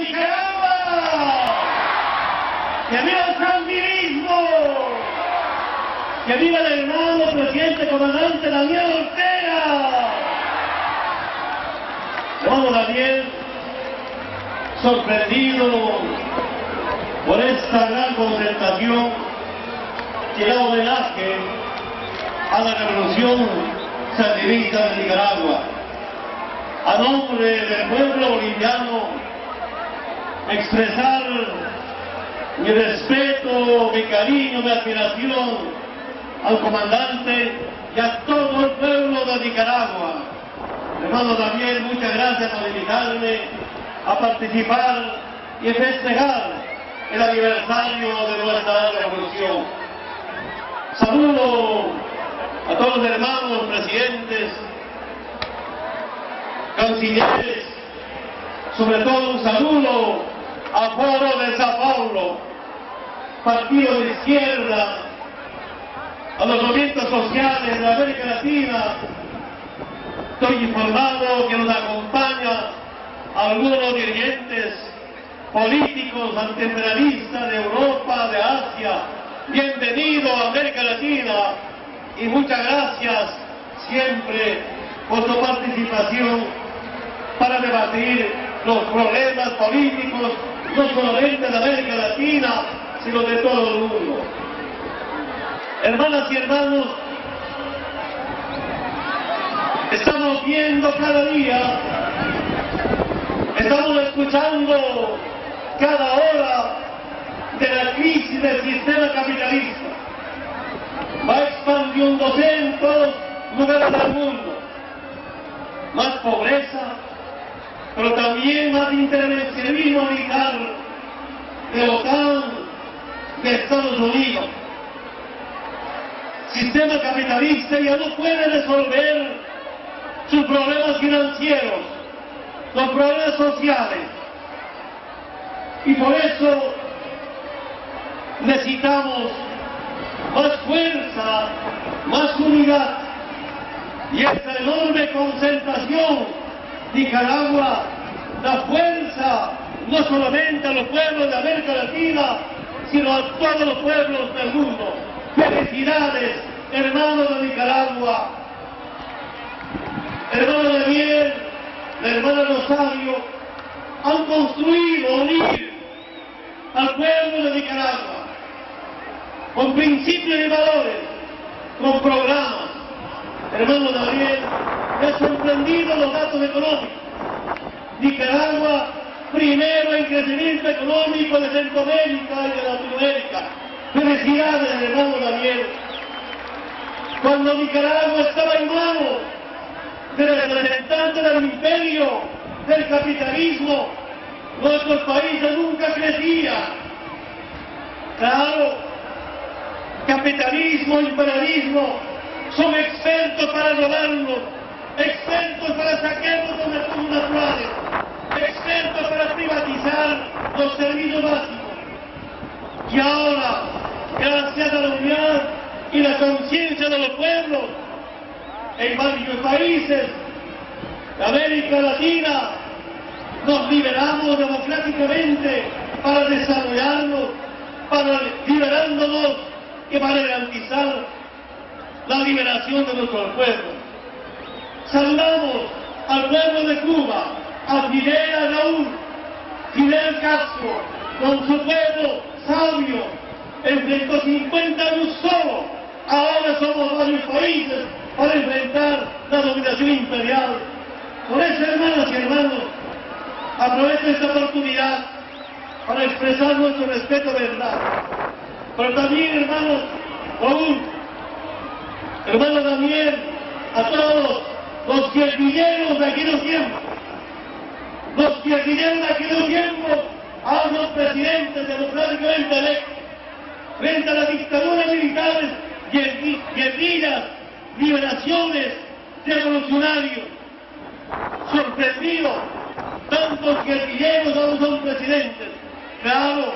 Nicaragua! ¡Que viva el sandinismo! ¡Que viva el hermano presidente comandante Daniel Ortega! Vamos, Daniel, sorprendido por esta gran concentración que da homenaje a la revolución sandinista de Nicaragua. A nombre del pueblo boliviano, expresar mi respeto, mi cariño, mi admiración al comandante y a todo el pueblo de Nicaragua. Hermano Daniel, muchas gracias por invitarme a participar y festejar el aniversario de nuestra revolución. Saludo a todos los hermanos presidentes, cancilleres, sobre todo un saludo a Foro de Sao Paulo, partido de izquierda, a los movimientos sociales de América Latina. Estoy informado que nos acompaña algunos dirigentes políticos antiimperialistas de Europa, de Asia. Bienvenido a América Latina y muchas gracias siempre por su participación para debatir los problemas políticos, no solamente de América Latina, sino de todo el mundo. Hermanas y hermanos, estamos viendo cada día, estamos escuchando cada hora de la crisis del sistema capitalista. Va expandiéndose en todos lugares del mundo. Más pobreza, pero también más intervencionismo militar de OTAN, de Estados Unidos. Sistema capitalista ya no puede resolver sus problemas financieros, los problemas sociales. Y por eso necesitamos más fuerza, más unidad. Y esta enorme concentración, Nicaragua, da fuerza no solamente a los pueblos de América Latina, sino a todos los pueblos del mundo. Felicidades, hermanos de Nicaragua, hermano de la hermana Rosario, han construido unir al pueblo de Nicaragua con principios y valores, con programas. Hermano Gabriel, ha sorprendido los datos económicos. Nicaragua, primero en crecimiento económico de Centroamérica y de Latinoamérica. Felicidades, hermano Daniel. Cuando Nicaragua estaba en manos de representantes del imperio, del capitalismo, nuestros países nunca crecían. Claro, capitalismo, imperialismo, son expertos para robarnos, expertos para saquearnos los recursos naturales, para privatizar los servicios básicos. Y ahora, gracias a la unidad y la conciencia de los pueblos, en varios países de América Latina, nos liberamos democráticamente para desarrollarnos, para liberándonos y para garantizar la liberación de nuestro pueblo. Saludamos al pueblo de Cuba, a Fidel Raúl, Fidel Castro, con su pueblo sabio, enfrentó 50 años solo. Ahora somos varios países para enfrentar la dominación imperial. Por eso, hermanas y hermanos, aprovecho esta oportunidad para expresar nuestro respeto verdad. Pero también, hermanos, Raúl, hermano Daniel, a todos los guerrilleros de aquellos tiempos, los guerrilleros de aquellos tiempos, a los presidentes democráticamente electos, frente a las dictaduras militares, guerri- guerrillas, liberaciones, revolucionarios, sorprendidos, tantos guerrilleros ahora son presidentes. Claro,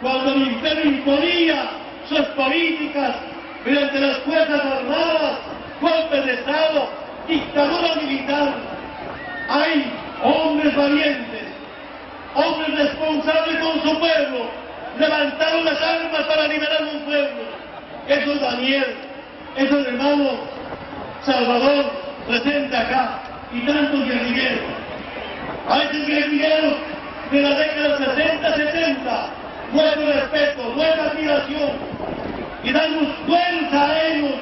cuando el imperio imponía sus políticas mediante las fuerzas armadas, golpes de Estado, dictadura militar, hay hombres valientes hombres responsables con su pueblo, levantaron las armas para liberar un pueblo. Eso es Daniel, eso es hermano Salvador, presente acá, y tantos guerrilleros. A esos guerrilleros de la década 60-70, nuestro respeto, nuestra admiración, y damos fuerza a ellos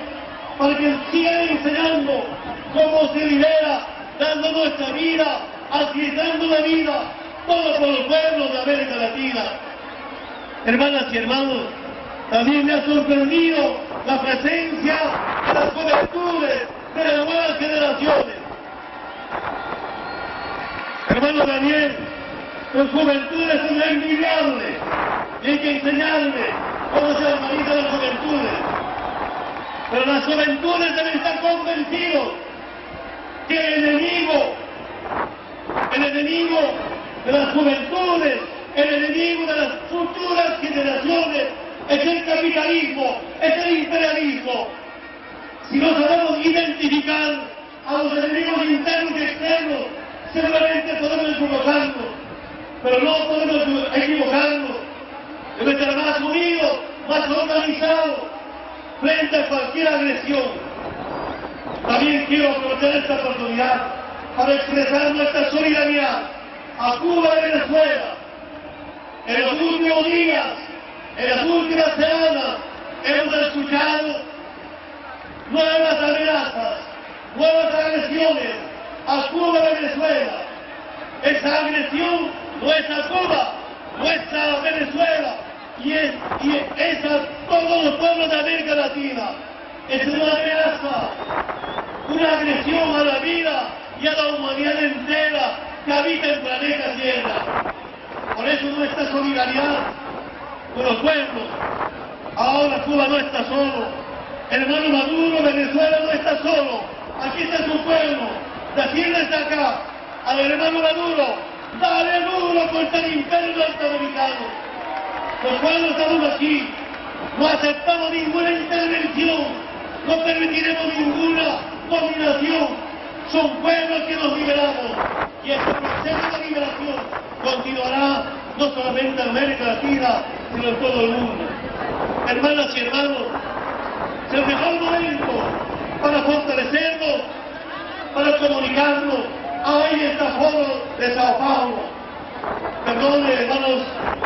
para que sigan enseñando cómo se libera, dando nuestra vida, arriesgando la vida, todo por los pueblos de América Latina. Hermanas y hermanos, también me ha sorprendido la presencia de las juventudes de las nuevas generaciones. Hermano Daniel, las juventudes son envidiables y hay que enseñarles cómo se organizan las juventudes. Pero las juventudes deben estar convencidos que el enemigo, enemigo de las juventudes, el enemigo de las futuras generaciones es el capitalismo, es el imperialismo. Si no sabemos identificar a los enemigos internos y externos, seguramente podemos equivocarnos, pero no podemos equivocarnos. Debemos estar más unidos, más organizados frente a cualquier agresión. También quiero aprovechar esta oportunidad para expresar nuestra solidaridad a Cuba y Venezuela. En los últimos días, en las últimas semanas, hemos escuchado nuevas amenazas, nuevas agresiones a Cuba y Venezuela. Esa agresión no es a Cuba, no es a Venezuela, y y es a todos los pueblos de América Latina. Es una amenaza, una agresión a la vida y a la humanidad entera que habita en planeta Tierra. Por eso nuestra solidaridad con los pueblos. Ahora Cuba no está solo. Hermano Maduro, Venezuela no está solo. Aquí está su pueblo. Decirles acá al hermano Maduro, dale duro contra el imperio norteamericano. Pueblos estamos aquí. No aceptamos ninguna intervención. No permitiremos ninguna dominación. Son pueblos que nos liberamos. Y este proceso de liberación continuará no solamente en América Latina, sino en todo el mundo. Hermanas y hermanos, es el mejor momento para fortalecernos, para comunicarnos. Ahí está foro de Sao Paulo. Perdón, hermanos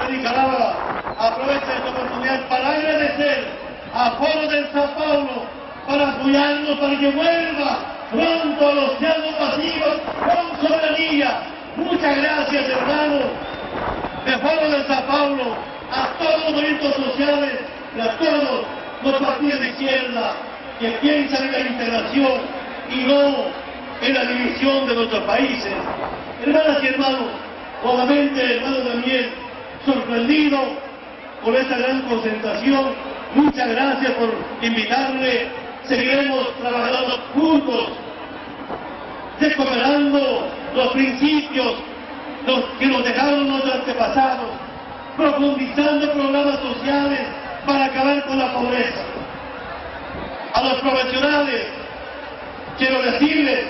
de Nicaragua, aprovecho esta oportunidad para agradecer a Foro de Sao Paulo para apoyarnos para que vuelva pronto al Océano Pacífico con soberanía. Muchas gracias, hermanos de Foro de Sao Paulo, a todos los movimientos sociales y a todos los partidos de izquierda que piensan en la integración y no en la división de nuestros países. Hermanas y hermanos, nuevamente, hermano Daniel, sorprendido por esta gran concentración. Muchas gracias por invitarme. Seguiremos trabajando juntos, recuperando los principios los que nos dejaron nuestros antepasados, profundizando programas sociales para acabar con la pobreza. A los profesionales, quiero decirles,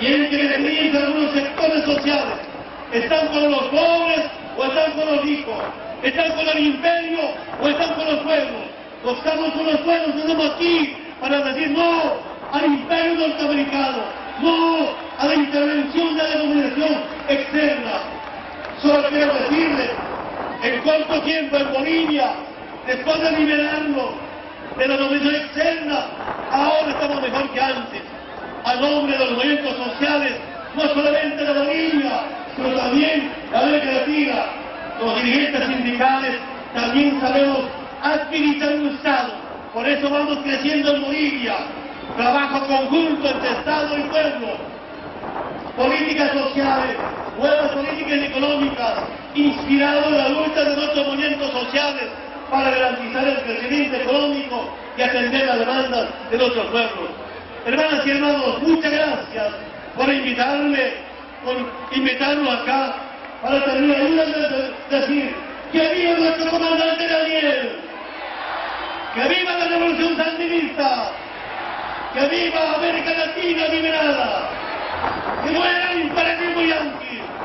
tienen que definirse algunos sectores sociales. ¿Están con los pobres o están con los ricos? ¿Están con el imperio o están con los pueblos? O estamos con los pueblos, estamos aquí para decir no al imperio norteamericano, no a la intervención de la dominación externa. Solo quiero decirles, en corto tiempo en Bolivia, después de liberarnos de la dominación externa, ahora estamos mejor que antes. A nombre de los movimientos sociales, no solamente de Bolivia, sino también de América Latina, los dirigentes sindicales también sabemos administrar un Estado. Por eso vamos creciendo en Bolivia. Trabajo conjunto entre Estado y pueblo. Políticas sociales, nuevas políticas económicas, inspiradas en la lucha de nuestros movimientos sociales para garantizar el crecimiento económico y atender las demandas de nuestros pueblos. Hermanas y hermanos, muchas gracias por invitarme, por invitarnos acá para terminar de decir que viva nuestro comandante Daniel, que viva la revolución sandinista, que viva América Latina liberada, que muera el imperialismo yanqui.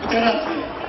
Muchas gracias.